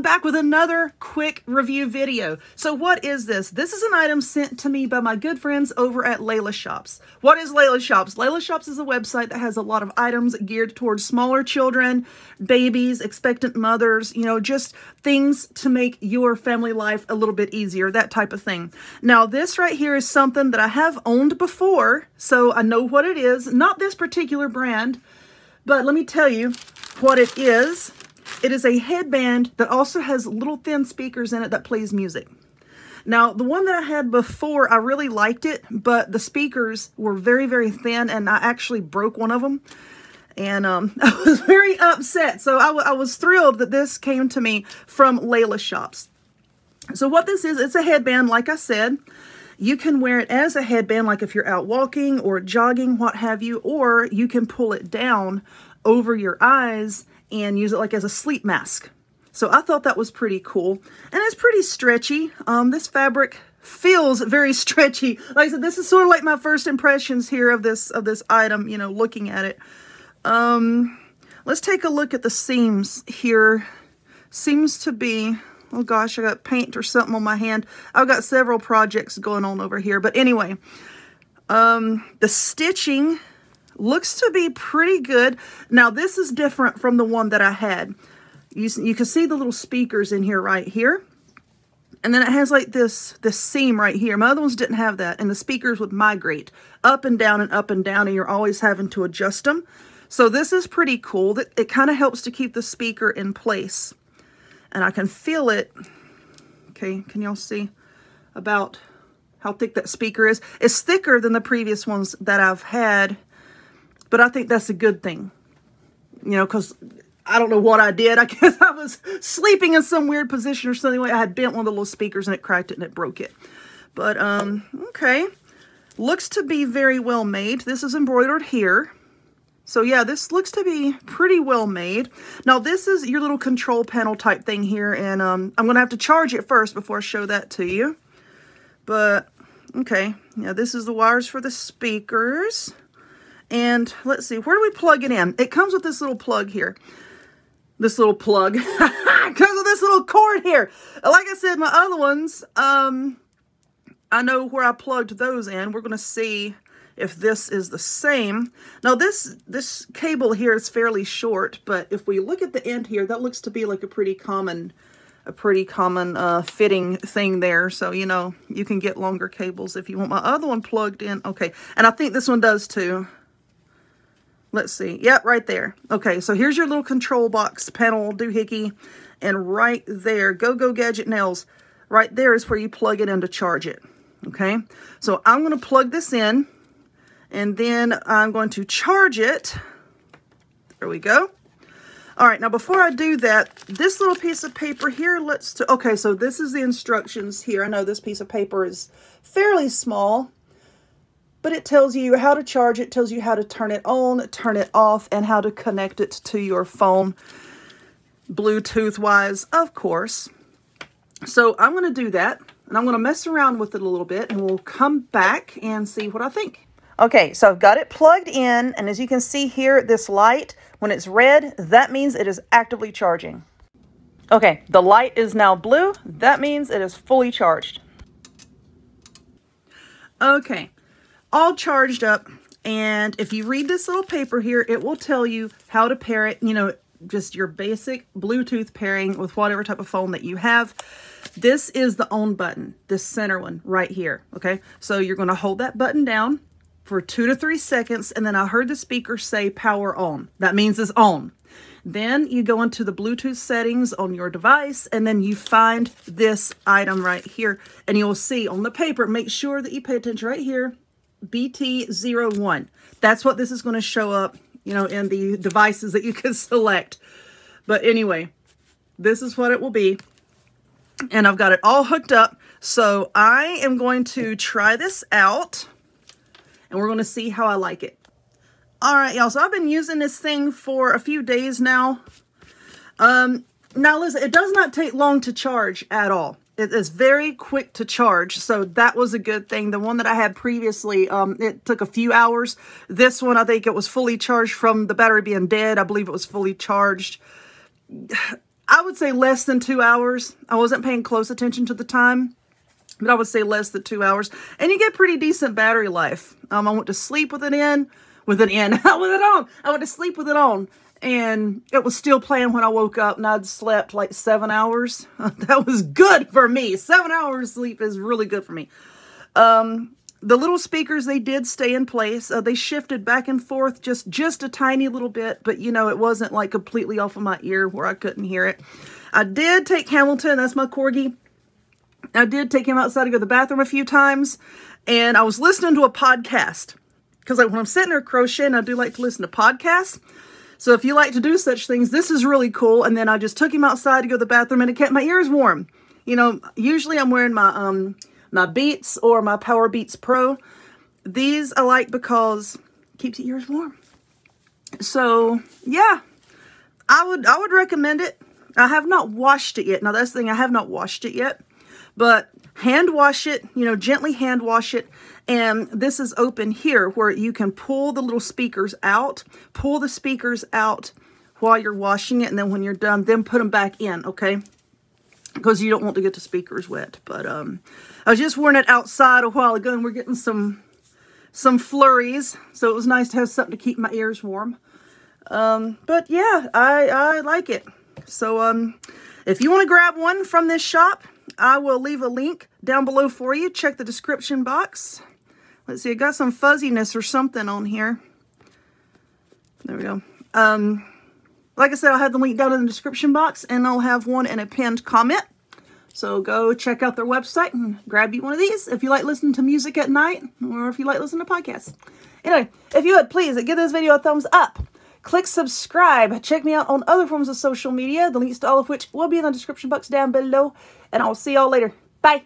I'm back with another quick review video. So what is this? This is an item sent to me by my good friends over at Layla Shops. What is Layla Shops? Layla Shops is a website that has a lot of items geared towards smaller children, babies, expectant mothers, you know, just things to make your family life a little bit easier, that type of thing. Now this right here is something that I have owned before, so I know what it is. Not this particular brand, but let me tell you what it is. It is a headband that also has little thin speakers in it that plays music. Now, the one that I had before, I really liked it, but the speakers were very, very thin, and I actually broke one of them. And um, I was very upset. So I, I was thrilled that this came to me from Layla Shops. So what this is, it's a headband, like I said. You can wear it as a headband, like if you're out walking or jogging, what have you, or you can pull it down over your eyes and use it like as a sleep mask. So I thought that was pretty cool. And it's pretty stretchy. Um, this fabric feels very stretchy. Like I said, this is sort of like my first impressions here of this of this item, you know, looking at it. Um, let's take a look at the seams here. Seems to be, oh gosh, I got paint or something on my hand. I've got several projects going on over here. But anyway, um, the stitching looks to be pretty good. Now, this is different from the one that I had. You, you can see the little speakers in here right here. And then it has like this, this seam right here. My other ones didn't have that. And the speakers would migrate up and down and up and down. And you're always having to adjust them. So this is pretty cool. That It kind of helps to keep the speaker in place. And I can feel it. Okay, can y'all see about how thick that speaker is? It's thicker than the previous ones that I've had. But I think that's a good thing. You know, because I don't know what I did. I guess I was sleeping in some weird position or something. I had bent one of the little speakers and it cracked it and it broke it. But, um, okay. Looks to be very well made. This is embroidered here. So yeah, this looks to be pretty well made. Now this is your little control panel type thing here. And um, I'm to have to charge it first before I show that to you. But, okay. Yeah, this is the wires for the speakers. And let's see, where do we plug it in? It comes with this little plug here. This little plug. it comes with this little cord here. Like I said, my other ones, um, I know where I plugged those in. We're going to see if this is the same. Now this this cable here is fairly short, but if we look at the end here, that looks to be like a pretty common a pretty common uh, fitting thing there. So, you know, you can get longer cables if you want. My other one plugged in. Okay, and I think this one does too. Let's see. Yep, right there. Okay, so here's your little control box panel doohickey. And right there, Go Go Gadget Nails, right there is where you plug it in to charge it. Okay, so I'm going to plug this in. And then I'm going to charge it. There we go. All right, now before I do that, this little piece of paper here, let's, to, okay, so this is the instructions here. I know this piece of paper is fairly small, but it tells you how to charge it, tells you how to turn it on, turn it off, and how to connect it to your phone, Bluetooth-wise, of course. So I'm going to do that, and I'm going to mess around with it a little bit, and we'll come back and see what I think. Okay, so I've got it plugged in, and as you can see here, this light, when it's red, that means it is actively charging. Okay, the light is now blue. That means it is fully charged. Okay, all charged up. And if you read this little paper here, it will tell you how to pair it, you know, just your basic Bluetooth pairing with whatever type of phone that you have. This is the on button, this center one right here, okay? So you're going to hold that button down for two to three seconds, and then I heard the speaker say power on. That means it's on. Then you go into the Bluetooth settings on your device, and then you find this item right here, and you'll see on the paper, make sure that you pay attention right here, BT01. That's what this is going to show up, you know, in the devices that you can select. But anyway, this is what it will be. And I've got it all hooked up. So I am going to try this out. And we're going to see how I like it. All right, y'all. So I've been using this thing for a few days now. Um, now, listen, it does not take long to charge at all. It is very quick to charge, so that was a good thing. The one that I had previously, um, it took a few hours. This one, I think it was fully charged from the battery being dead. I believe it was fully charged. I would say less than two hours. I wasn't paying close attention to the time, but I would say less than two hours. And you get pretty decent battery life. Um, I went to sleep with it in, with it in, with it on. I went to sleep with it on. And it was still playing when I woke up, and I'd slept like seven hours. that was good for me. Seven hours sleep is really good for me. Um, the little speakers they did stay in place uh, they shifted back and forth just just a tiny little bit but you know it wasn't like completely off of my ear where i couldn't hear it i did take hamilton that's my corgi i did take him outside to go to the bathroom a few times and i was listening to a podcast because like when i'm sitting there crocheting i do like to listen to podcasts so if you like to do such things this is really cool and then i just took him outside to go to the bathroom and it kept my ears warm you know usually i'm wearing my um my Beats or my Powerbeats Pro. These I like because it keeps your ears warm. So yeah, I would I would recommend it. I have not washed it yet. Now that's the thing, I have not washed it yet. But hand wash it, you know, gently hand wash it. And this is open here where you can pull the little speakers out, pull the speakers out while you're washing it. And then when you're done, then put them back in, okay? Because you don't want to get the speakers wet. But um, I was just wearing it outside a while ago and we're getting some some flurries. So it was nice to have something to keep my ears warm. Um, but yeah, I, I like it. So um, if you want to grab one from this shop, I will leave a link down below for you. Check the description box. Let's see, I got some fuzziness or something on here. There we go. Um, like I said, I'll have the link down in the description box, and I'll have one in a pinned comment. So go check out their website and grab you one of these if you like listening to music at night or if you like listening to podcasts. Anyway, if you would please give this video a thumbs up. Click subscribe. Check me out on other forms of social media, the links to all of which will be in the description box down below. And I'll see y'all later. Bye.